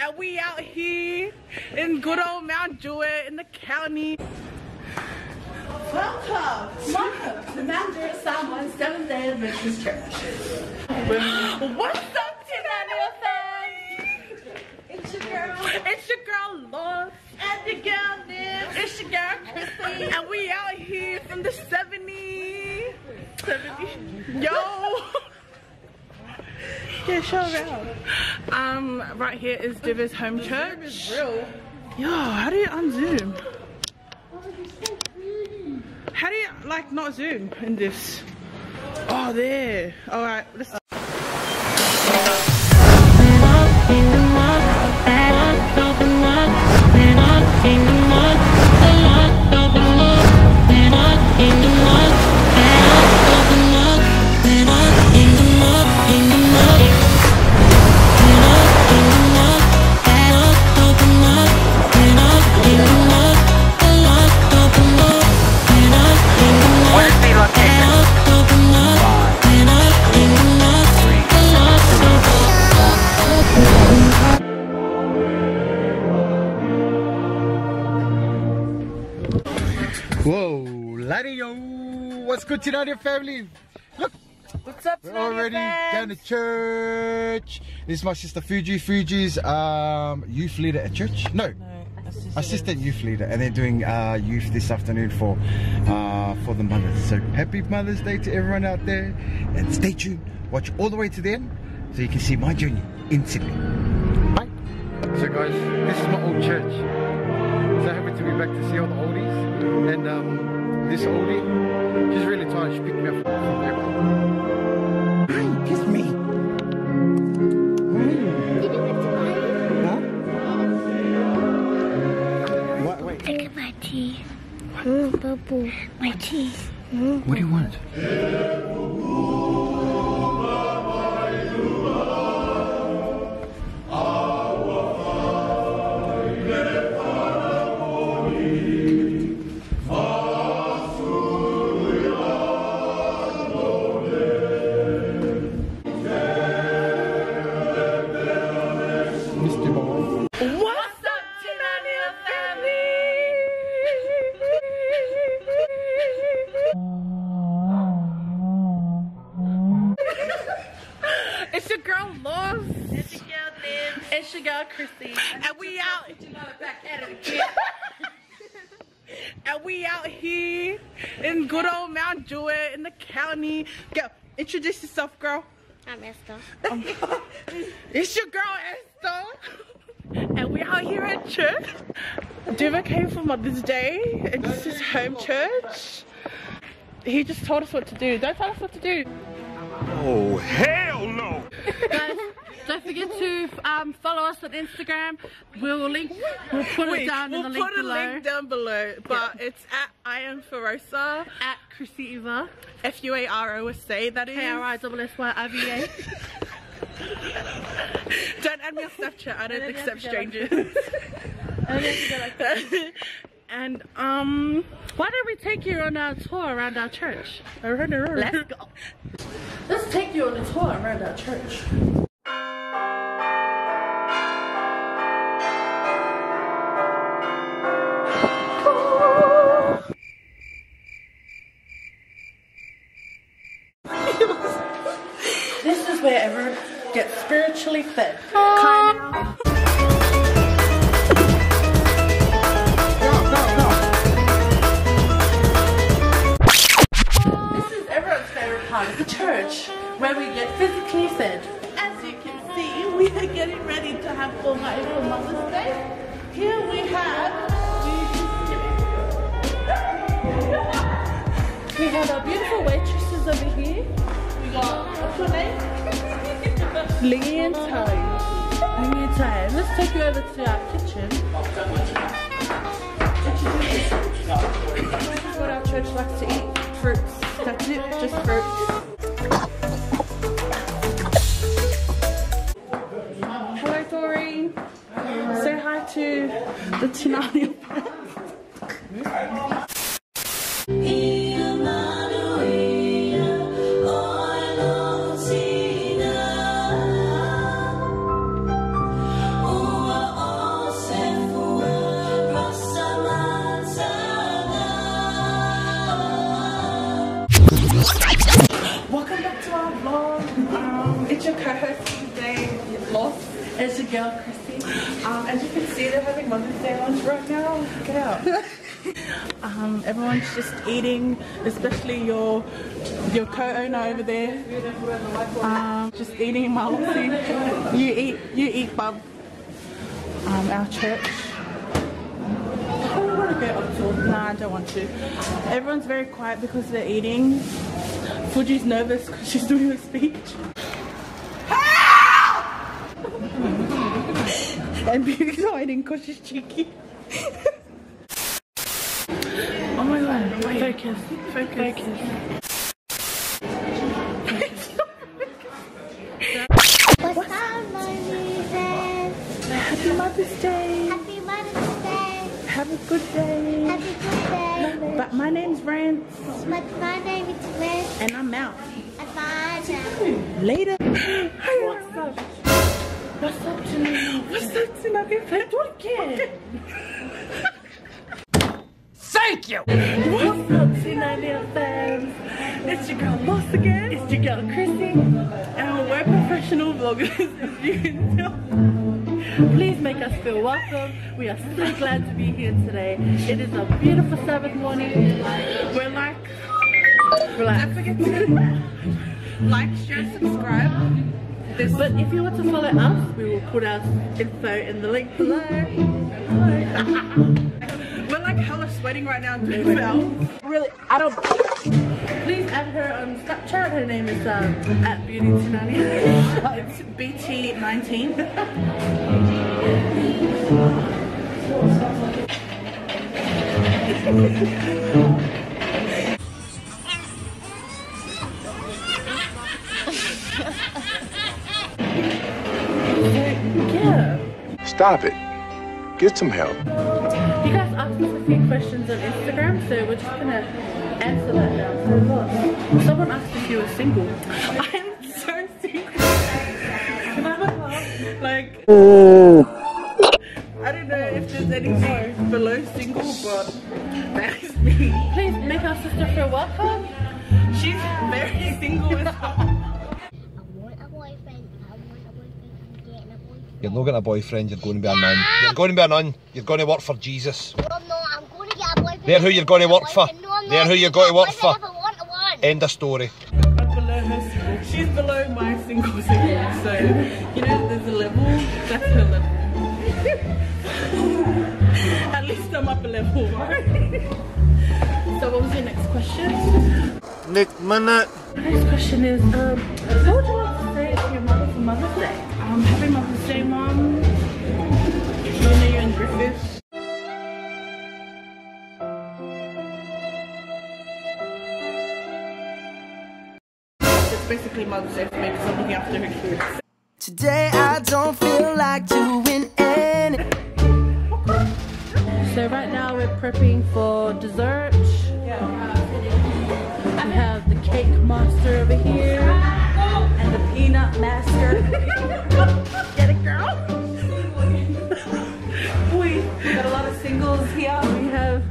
And we out here in good old Mount Druitt in the county. Welcome, welcome to Mount Druitt Psalm Seventh Day Adventist Church. What's up, Tinania fans? It's your girl, It's your girl, Lost. and your girl Liv. It's your girl, Chrissy. And we out here from the 70. 70. Yo. Yeah, show around. Um, right here is Diva's home church. real. Yo, how do you unzoom? How do you like not zoom in this? Oh, there. All right, let's. What's tonight, your family? Look, What's up, we're already down to church. This is my sister Fuji. Fuji's um, youth leader at church. No, assistant youth leader, and they're doing uh, youth this afternoon for uh, for the mothers. So happy Mother's Day to everyone out there, and stay tuned. Watch all the way to the end so you can see my journey in Sydney. Bye. So guys, this is my old church. So happy to be back to see all the oldies. And um, this oldie, she's really tired. She picked me up from Pepper. Hi, kiss me. Huh? What? Wait. Look at my teeth. Oh, bubble. My teeth. What do you want? We out here in good old Mount Druitt in the county. Go, introduce yourself, girl. I'm Esther. Um, it's your girl Esther. And we out here at church. Diva came for Mother's Day. and This is home church. He just told us what to do. Don't tell us what to do. Oh, hell no! Don't forget to um, follow us on Instagram. We'll link. We'll put it down we'll in the link put a below. link down below. But it's at I am Ferosa. At Chrissy Eva. F U A R O S A. That is. K R I double S Y I V A. Don't add me on Snapchat. I don't accept to go like strangers. I don't have to go like that. and um, Why don't we take you on a tour around our church? let's go. Let's take you on a tour around our church. Have night for Mother's Day. Here we have. We have our beautiful waitresses over here. We got what's your name? Lingy and Ty. Bring your time. Let's take you over to our kitchen. This is what our church likes to eat. Fruits. That's it, just fruits. Welcome back to our vlog. Um, it's your co-host today, Lost. It's your girl, Chrissy. Um, as you can see, they're having Mother's Day lunch right now. Get out. Um, everyone's just eating, especially your your co-owner over there. Um, just eating malopsi. You eat you eat bub. Um, our church. I don't want to go up to. Nah, I don't want to. Everyone's very quiet because they're eating. Fuji's nervous because she's doing a speech. and Beauty's hiding because she's cheeky. oh my god, focus, focus. What's Happy birthday. But my name's Rance My, my name is Liz and I'm out. Advana. Later. What's up? What's up tonight? What's up tonight? Let's do it again. Thank you! What's up, C90 fans? It's your girl Lost again. It's your girl Chrissy. And we're professional vloggers, as you can tell. Please make us feel welcome. We are so glad to be here today. It is a beautiful Sabbath morning. We're like, Relax. don't forget to like, share, subscribe. This, But if you want to follow us, we will put our info in the link below. we're like hella sweating right now. Really, I don't. Please add her on Snapchat. Her name is um, at Beauty290. It's BT19. Stop it. Get some help. You guys asked us a few questions on Instagram, so we're just gonna answer that now. So look, someone asked if you were single. I'm so single. Can I have a laugh? Like, I don't know if there's anything below single, but that is me. Please make our sister feel welcome. She's very single as well. I want a boyfriend. I want a boyfriend. I'm getting a boyfriend. You're not getting a boyfriend, you're going to be a nun. You're going to be a nun. You're going to work for Jesus. No, I'm not. I'm going to get a boyfriend. They're who you're going to work for. No, I'm They're who you're going to work for. I a. End of story. Below. She's below my single single. So, you know, there's a level. That's her level. At least I'm up a level. so, what was your next question? Nick minute. The next question is, um, what would you like to say to your mother for Mother's Day? Um, happy Mother's Day, Mom. Luna, you and Griffith. It's basically Mother's Day for me because I'm looking after her kids. Today I don't feel like doing anything. So right now we're prepping for dessert. We have the cake master over here and the peanut master. Get it, girl? we got a lot of singles here. We have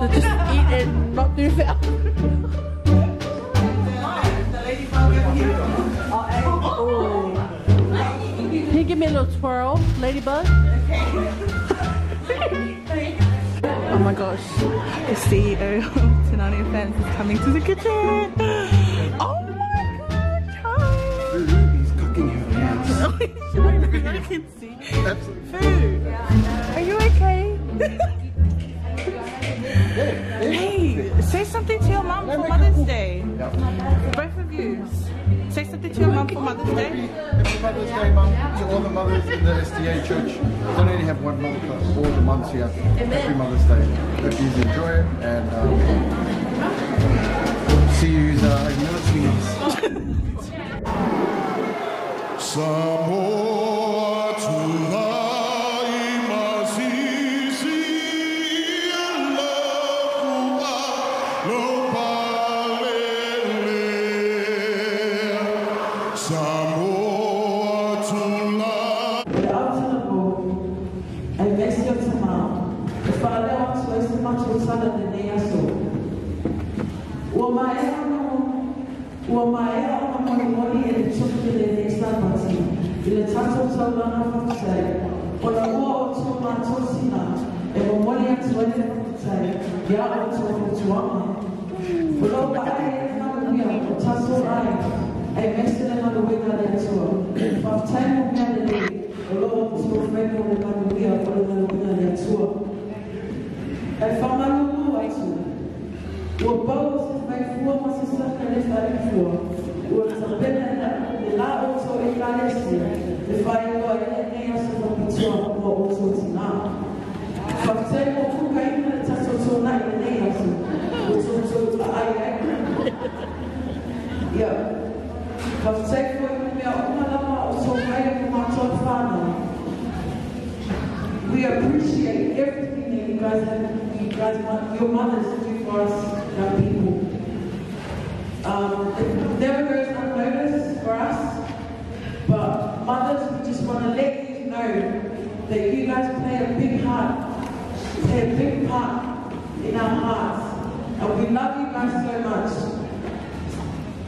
the just eat and not do that. Oh. Can you give me a little twirl, ladybug? Oh my gosh, the CEO of Tenani Fans is coming to the kitchen. I can see. Food. Are you okay? hey, say something to your mom for Mother's Day. Both of you. Say something to your mom for Mother's Day. Happy Mother's Day, Mum, to all the mothers in the SDA church. We don't only have one mother, but all the mums here. Happy Mother's Day. Hope you enjoy it and um, see you uh, in minutes. Samoa e e. E o to e ka le si. Le whare loa e le nei asa ma pitua ma o to tina. Whakatei mo kuka ina le tato tō na i le nei asa. O to to ta ai ai. Ia. Whakatei ko i mea uma lama o to mai e ma tō whānau. We appreciate everything that you guys have, you guys want, your mothers do for us, young people. Um, it never goes unnoticed for us, but mothers, we just want to let know that you guys play a big part, play a big part in our hearts, and we love you guys so much.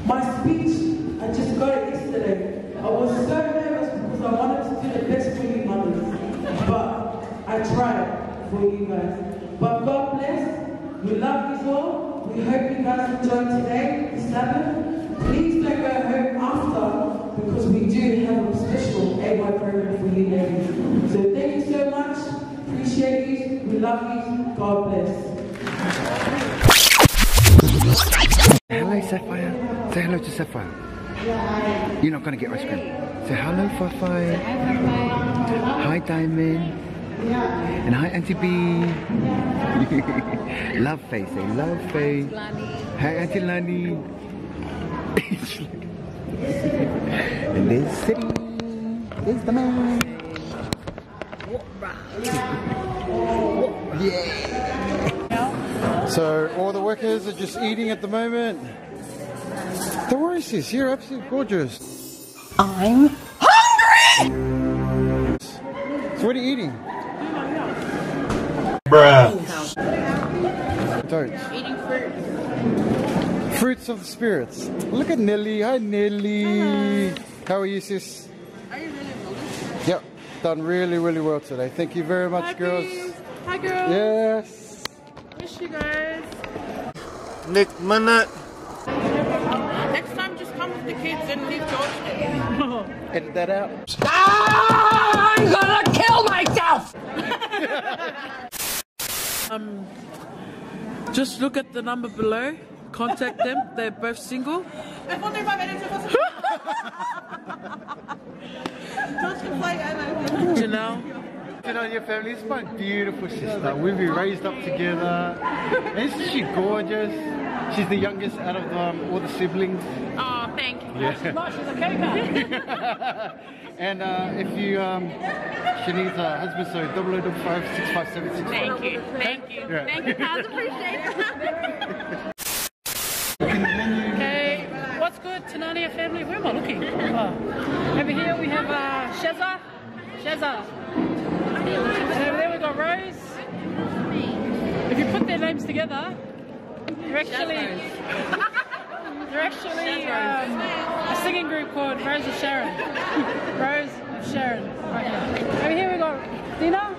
My speech, I just got it yesterday. I was so nervous because I wanted to do the best for you mothers, but I tried for you guys. But God bless. We love you all. We hope you guys enjoyed today, the Sabbath. Please don't go home after because we do have a special AY program for you ladies. So thank you so much. Appreciate it. We love you. God bless. Hello, Sapphire. Say hello to Sapphire. You're not going to get ice cream. Say hello, Fafai. Hi, Diamond. And hi, Auntie B. love face. Say love face. Hi, Auntie Lani. and there's City. There's the man. Yeah. So all the workers are just eating at the moment. The Oasis, you're absolutely gorgeous. I'm hungry! So what are you eating? Bruh. Don't. Eating fruit. Fruits of the spirits. Look at Nelly. Hi, Nelly. How are you, sis? Are you really bullish? Yep. Done really, really well today. Thank you very much, girls. Hi, girls. Yes. Miss you guys. Nick minute. Next time, just come with the kids and leave George. Edit that out. I'm gonna kill myself! um, just look at the number below. Contact them. They're both single. Janelle. You know, you know your family is my beautiful sister. We've been raised up together. Isn't she gorgeous? She's the youngest out of um, all the siblings. Oh, thank you. Yeah. She's not, she's a cougar. and uh, if you, um, she needs a husband, so 0055 657 Thank you. Thank you. Yeah. Thank you, guys. Appreciate that. what's Tinania family? Where am I looking? Oh. Over here we have uh, Sheza. Sheza. And over there we've got Rose. If you put their names together, they're actually they're actually um, a singing group called Rose of Sharon. Rose of Sharon. Right here. Over here we got Dina,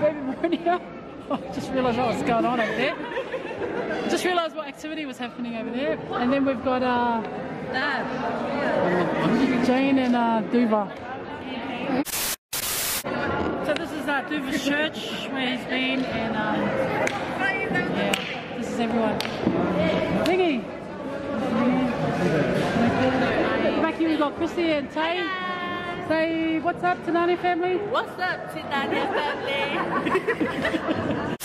baby Maronia. Oh, I just realised what was going on over there. Just realised what activity was happening over there. And then we've got uh, Jane and uh, Duva. So this is uh, Duva's church where he's been, and um, yeah, this is everyone. Thingy. Back here we've got Chrissy and Tay. Say what's up, Tanani family? What's up, Tanani family?